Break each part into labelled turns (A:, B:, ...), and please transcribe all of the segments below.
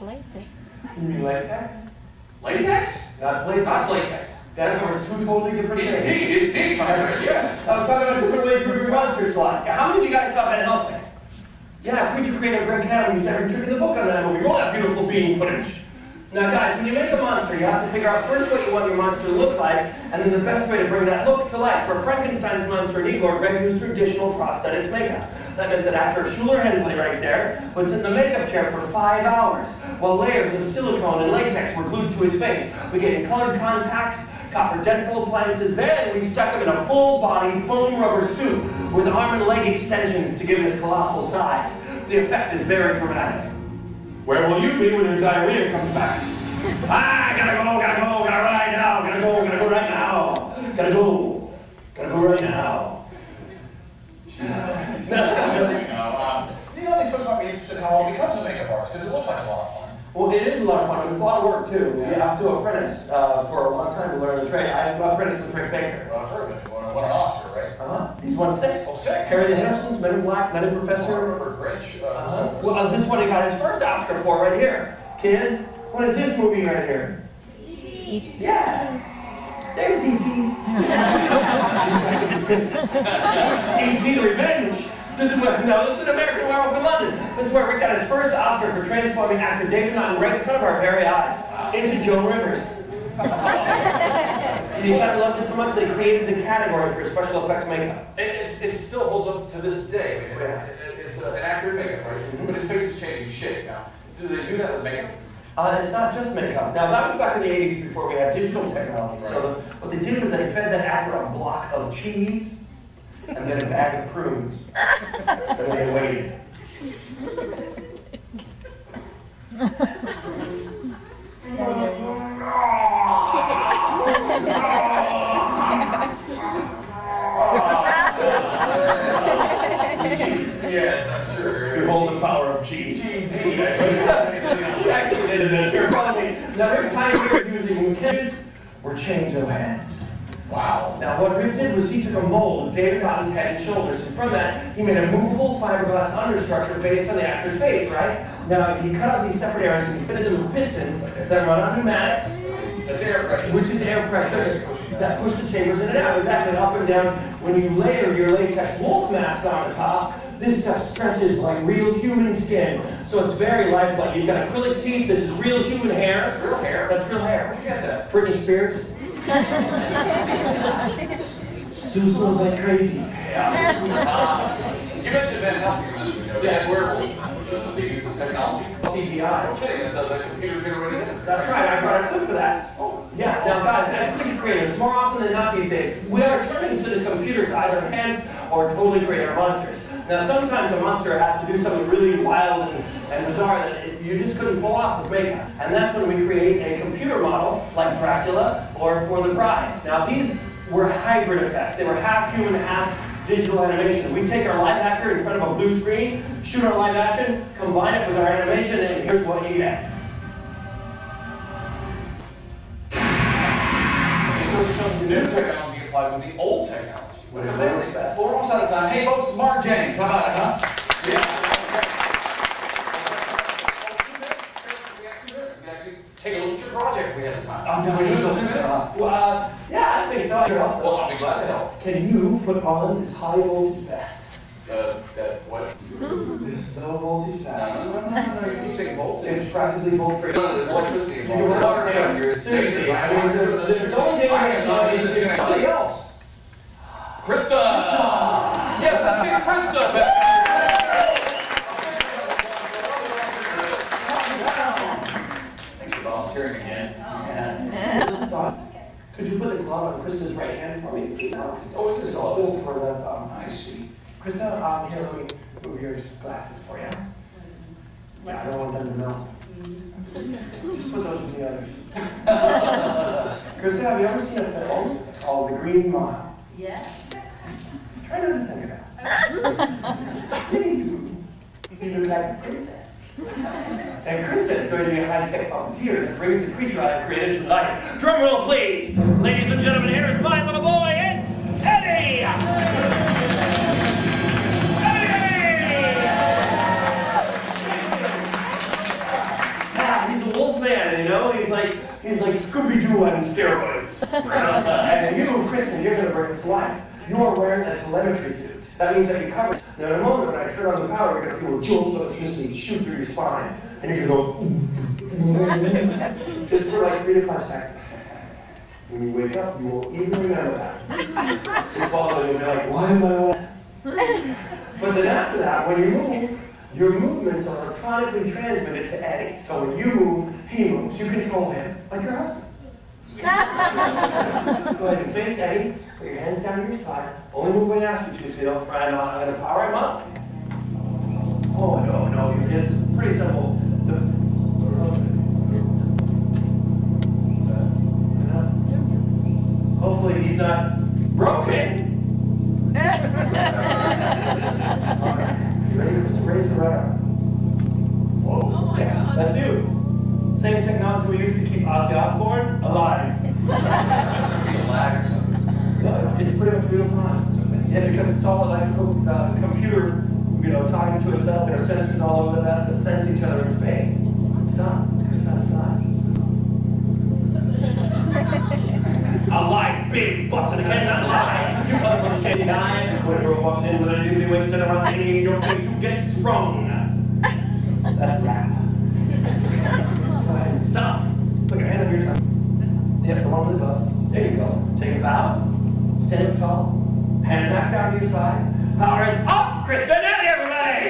A: Latex.
B: You mean latex?
C: Latex?
B: Not latex.
C: Not latex.
B: That's two totally different things.
C: Indeed, indeed, my friend, yes.
B: I was talking about different ways for your monsters to life. How many of you guys saw Van Helsing? Yeah, creature creator Greg Cannom used to have trick in the book on that movie. Roll that beautiful beating footage. Now guys, when you make a monster, you have to figure out first what you want your monster to look like, and then the best way to bring that look to life. For Frankenstein's monster in Igor, Greg used traditional prosthetics makeup. That meant that actor Shuler Hensley right there would sit in the makeup chair for five hours, while layers of silicone and latex were glued to his face. We gave him colored contacts, copper dental appliances, then we stuck him in a full-body foam rubber suit with arm and leg extensions to give him his colossal size. The effect is very dramatic. Where will you be when your diarrhea comes back? ah, gotta go, gotta go, gotta ride now, gotta go, gotta go right now, gotta go, gotta go right now.
C: you know, um, you know, these folks might be interested in how one becomes a makeup artist, because it looks like a lot of fun.
B: Well, it is a lot of fun, but it's a lot of work too. You
C: Yeah.
B: have to apprentice uh, for a long time to learn the trade. I apprenticed with Rick Baker.
C: Well, I've heard of it. You won, won an Oscar, right?
B: Uh-huh. He's won six.
C: Oh, six?
B: Harry the Hendersons, Men in Black, Men in
C: I
B: Professor.
C: remember Grinch. Uh,
B: Uh-huh. Well, uh, this one he got his first Oscar for right here. Kids, what is this movie right here?
A: E.T.
B: Yeah. There's E.T. E.T. Revenge. This is what, no, this is an American Werewolf in London. This is where Rick got his first Oscar for transforming actor David Naughton right in front of our very eyes into Joan Rivers. he kind of loved it so much they created the category for special effects makeup.
C: It, it's, it still holds up to this day. I mean,
B: Yeah.
C: it, it, it's a, an accurate makeup, right? But his face is changing shape now. Do they do that with makeup?
B: Uh, it's not just makeup. Now that was back in the 80s before we had digital technology. So the, what they did was they fed that actor a block of cheese and then a bag of prunes. and then they waited.
C: Yes, I'm sure.
B: Behold the power of cheese. You actually did it. You're following me. Now Rick pioneered using kids were change-o heads.
C: Wow.
B: Now, what Rick did was he took a mold of David Naughton's head and shoulders, and from that, he made a movable fiberglass understructure based on the actor's face, right? Now, he cut out these separate areas and he fitted them with pistons that run on pneumatics,
C: That's air pressure.
B: which is air pressure
C: that.
B: that push the chambers in and out. Exactly, up and down. When you layer your latex wolf mask on the top, this stuff stretches like real human skin. So it's very lifelike. You've got acrylic teeth. This is real human hair.
C: That's real hair.
B: That's real hair.
C: Where'd you get that?
B: Britney Spears. Still smells like crazy.
C: Yeah. Uh, you mentioned Van Helsing a minute ago. They
B: Yes.
C: had werewolves. Uh, they use this technology. No
B: CGI.
C: kidding. It's a the computer generated image.
B: That's right, I brought a clip for that.
C: Oh.
B: Yeah, now guys, as creature creators, more often than not these days, we are turning to the computer to either enhance or totally create our monsters. Now sometimes a monster has to do something really wild and, and bizarre that it- you just couldn't pull off with makeup. And that's when we create a computer model like Dracula or For the Brides. Now these were hybrid effects. They were half human, half digital animation. We take our live actor in front of a blue screen, shoot our live action, combine it with our animation, and here's what you get.
C: So some new technology applied with the old technology. That's amazing. Well, we're almost out of time. Hey, folks, Mark Jennings, how about it, huh? Yeah. We got two minutes. We can actually take a look at your project we have the time.
B: I'm
C: Can we do it two minutes?
B: Well, uh, yeah, I think so.
C: Well, I'll be glad to help.
B: Can you put on this high voltage vest?
C: Uh, that, what?
B: This low voltage vest.
C: no, no, no, no, you keep saying voltage.
B: It's practically volt free.
C: No, there's electricity involved.
B: can
C: Water
B: work
C: down
B: out
C: here is
B: Seriously. I mean, there's, only thing
C: am not even anybody else. Krista! Yes, let's get Krista back. Thanks for volunteering again.
B: Could you put the glove on Krista's right hand for me? please? It's
C: Oh,
B: always
C: it's
B: a
C: all-
B: hole for the thumb.
C: I see.
B: Krista, um, here, let me move your glasses for you. Yeah, I don't want them to melt. Just put those with the others. Krista, have you ever seen a film called The Green Mile?
D: Yes.
B: Try not to think about it. you, you look like a princess. And Krista is going to be a high-tech puppeteer that brings the creature I have created to life. Drum roll, please. Ladies and gentlemen, here's my little boy, it's Eddie! Eddie! like Scooby-Doo on steroids. and you, Kristen, you're gonna bring it to life. You are wearing a telemetry suit. That means that you're covered. Now, in a moment, when I turn on the power, you're gonna feel a jolt of electricity shoot through your spine. And you're gonna go, just for like three to five seconds. When you wake up, you won't even remember that. It's all you'll be like, why am I wet? But then after that, when you move, your movements are electronically transmitted to Eddie. So when you move, he moves. You control him, like your husband. Go ahead and face Eddie. Put your hands down to your side. Only move when I ask you to, so you don't fry him out. I'm gonna power him up. Hopefully he's not broken. You ready just to raise the right arm?
C: Whoa.
B: Yeah, that's you. Same technology we used to keep Ozzy Osbourne alive.
C: Be a lag or something.
B: No, it's, it's pretty much real time. Yeah, because it's all electrical uh, computer, you know, talking to itself. There are sensors all over the nest that sense each other in space. Big again, not alive. You can't deny. When a girl walks in with a newly wasted around hanging in your face, you get sprung. That's rap. Go ahead and stop. Put your hand on your tongue. Yep, the one with the bow. There you go. Take a bow. Stand up tall. Hand back down to your side. Power is up, Kristen and everybody!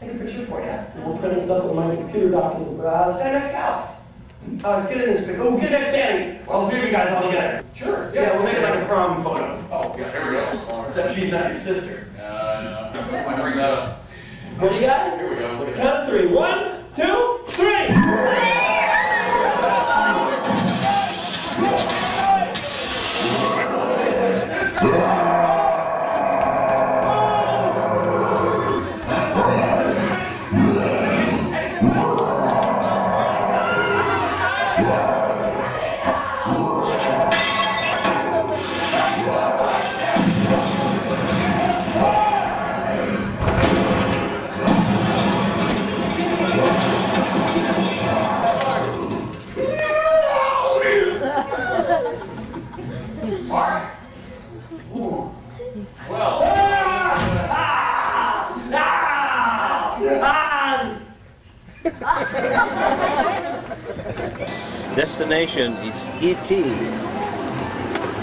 B: Take a picture for you. We'll print this up on my computer document. Uh, stand next to Alex. Alex, get in this picture. Oh, get next to Annie. All three of you guys all together.
C: Sure.
B: Yeah, we'll make it like a prom photo.
C: Oh, yeah, here we go.
B: Except she's not your sister.
C: Uh, no. Might bring that up.
B: What do you got?
C: Here we go. Look at that.
B: Count of three. One,
A: destination is E.T.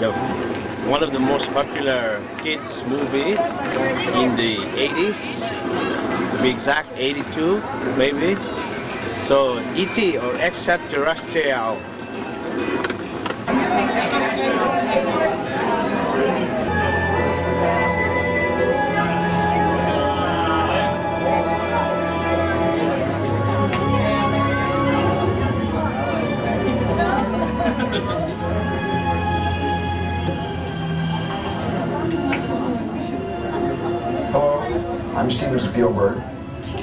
A: The, one of the most popular kids movie in the 80s, to be exact 82 maybe. So E.T. or extraterrestrial.
D: I'm Steven Spielberg,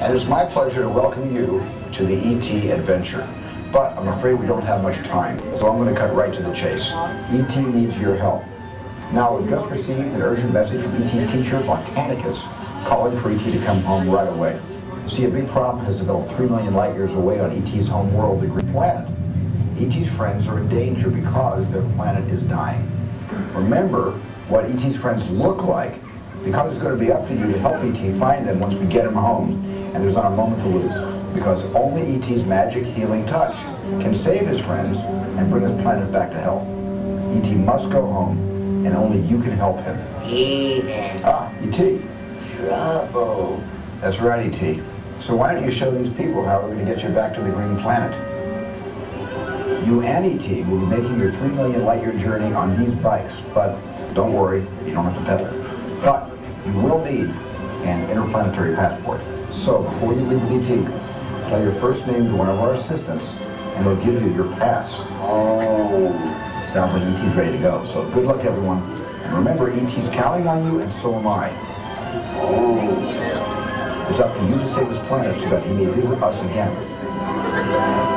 D: and it's my pleasure to welcome you to the ET adventure. But I'm afraid we don't have much time, so I'm going to cut right to the chase. ET needs your help. Now, we've just received an urgent message from ET's teacher, Botanicus, calling for ET to come home right away. See, a big problem has developed 3 million light years away on ET's home world, the Green Planet. ET's friends are in danger because their planet is dying. Remember what ET's friends look like because it's going to be up to you to help ET find them once we get him home and there's not a moment to lose because only ET's magic healing touch can save his friends and bring his planet back to health. ET must go home and only you can help him.
E: Even
D: Ah, ET.
E: trouble.
D: That's right, ET. So why don't you show these people how we're going to get you back to the green planet? You and ET will be making your 3 million light year journey on these bikes, but don't worry, you don't have to pedal. But you will need an interplanetary passport. So before you leave ET, tell your first name to one of our assistants, and they'll give you your pass.
E: Oh,
D: Sounds like ET's ready to go. So good luck, everyone. And remember, ET's counting on you, and so am I.
E: oh.
D: It's up to you to save his planet so that he may visit us again.